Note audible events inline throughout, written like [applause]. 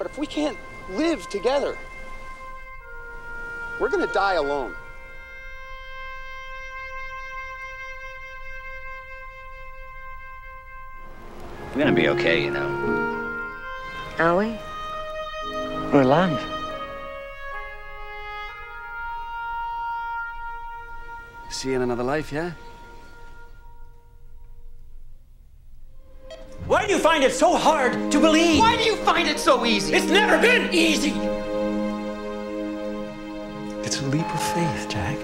But if we can't live together, we're gonna die alone. We're gonna be okay, you know. Are we? We're alive. See you in another life, yeah? Find it so hard to believe? Why do you find it so easy? It's never been easy. It's a leap of faith, Jack.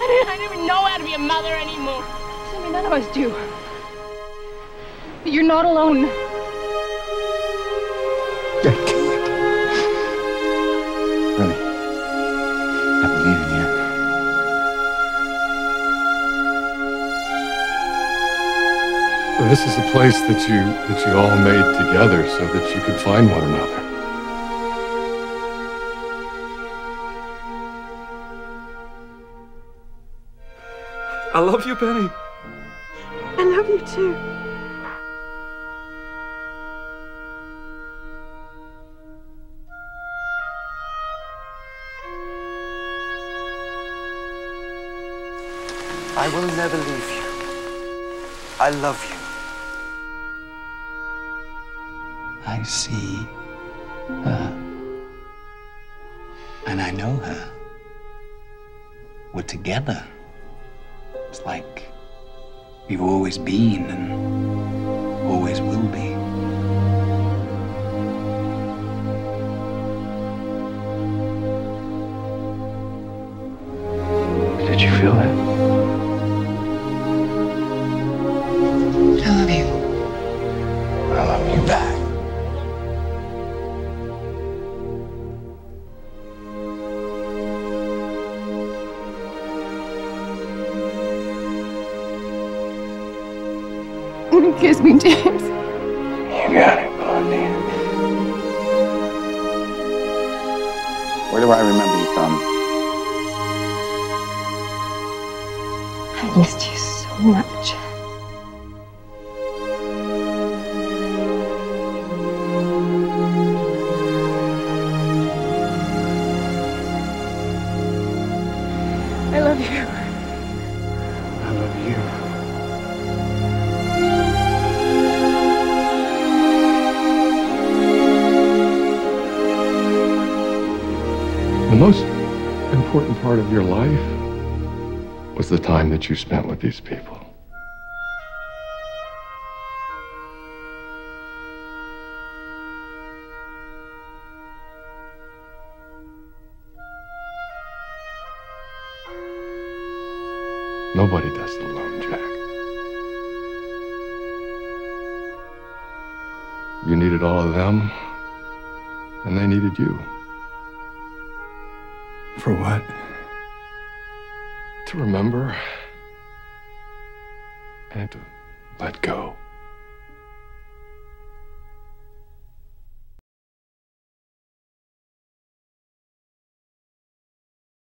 I don't, even know how to be a mother anymore. I mean, none of us do. But you're not alone. This is a place that you that you all made together so that you could find one another. I love you, Penny. I love you too. I will never leave you. I love you. I see her. And I know her. We're together. It's like we've always been and always will be. Did you feel that? [laughs] Kiss me, James. You got it, Blondie. Where do I remember you from? I missed you so much. I love you. Most important part of your life was the time that you spent with these people. Nobody does it alone, Jack. You needed all of them, and they needed you. For what? to remember and to let go.